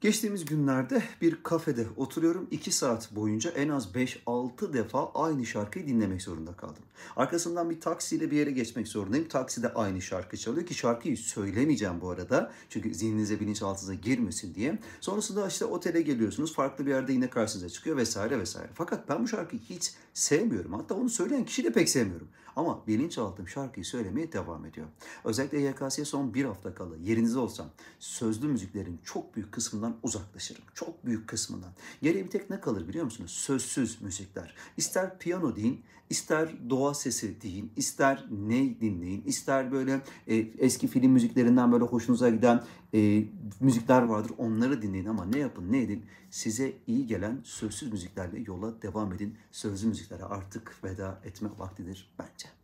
Geçtiğimiz günlerde bir kafede oturuyorum. 2 saat boyunca en az 5-6 defa aynı şarkıyı dinlemek zorunda kaldım. Arkasından bir taksiyle bir yere geçmek zorundayım. Takside aynı şarkı çalıyor ki şarkıyı söylemeyeceğim bu arada. Çünkü zihninize bilinçaltınıza girmesin diye. Sonrasında işte otele geliyorsunuz. Farklı bir yerde yine karşınıza çıkıyor vesaire vesaire. Fakat ben bu şarkıyı hiç sevmiyorum. Hatta onu söyleyen kişiyi de pek sevmiyorum. Ama bilinçaltım şarkıyı söylemeye devam ediyor. Özellikle YKS'ye son bir hafta kala yerinizde olsam sözlü müziklerin çok büyük kısmından uzaklaşırım. Çok büyük kısmından. Geriye bir tek ne kalır biliyor musunuz? Sözsüz müzikler. İster piyano deyin, ister doğa sesi deyin, ister ne dinleyin, ister böyle e, eski film müziklerinden böyle hoşunuza giden e, müzikler vardır. Onları dinleyin ama ne yapın ne edin size iyi gelen sözsüz müziklerle yola devam edin. Sözlü müziklere artık veda etme vaktidir bence.